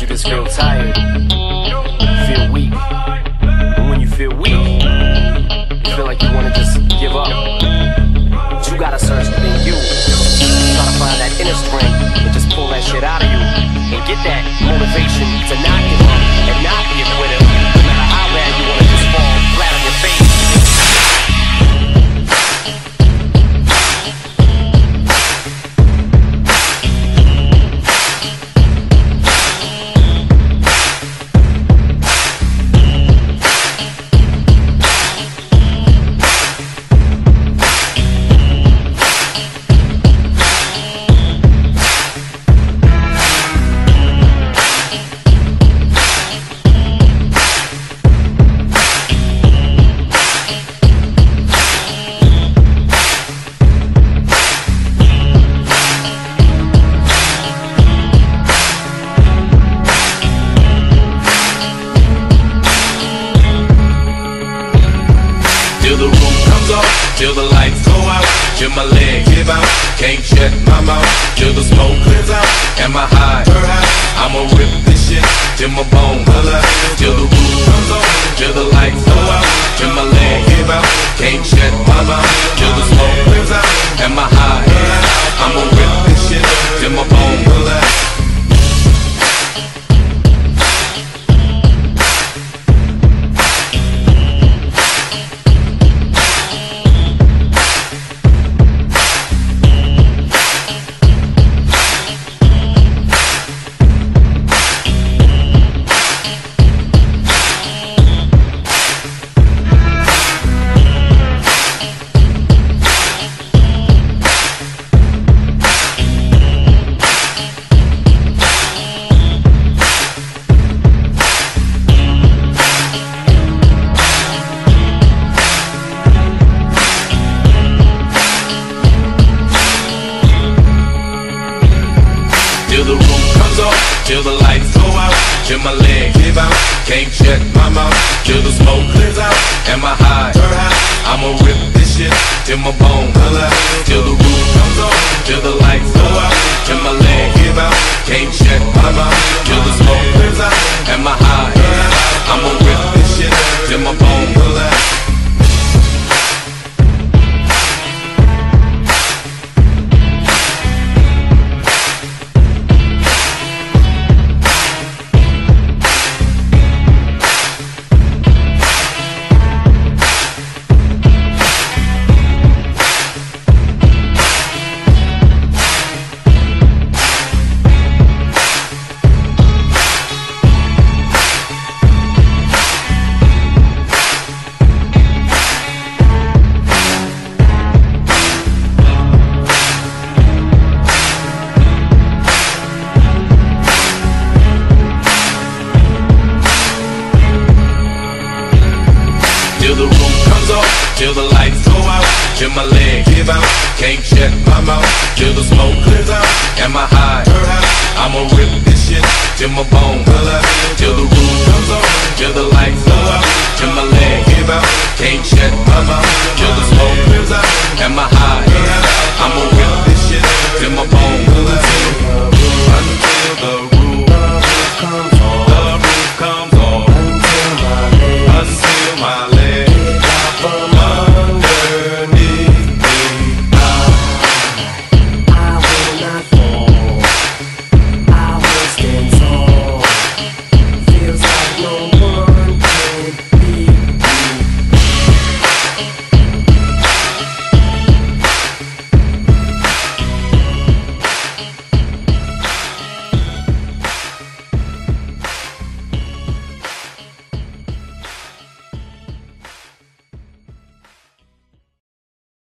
You just feel tired, the lights go out, till my leg give out, can't shut my mouth, till the smoke clears out, and my high, I'ma rip this shit till my bones, till the Till the roof comes off, till the lights go out, till my leg give out, can't shut my mouth, till the smoke clears out, and my high, I'ma rip this shit till my bones, till the roof comes off, till the lights go out, till my leg give out, can't shut my mouth, till the smoke clears out, and my Till the roof comes off, till the lights go out, till my leg give out, can't shut my mouth, till the smoke clears out, and my high, I'ma rip this shit till my bones,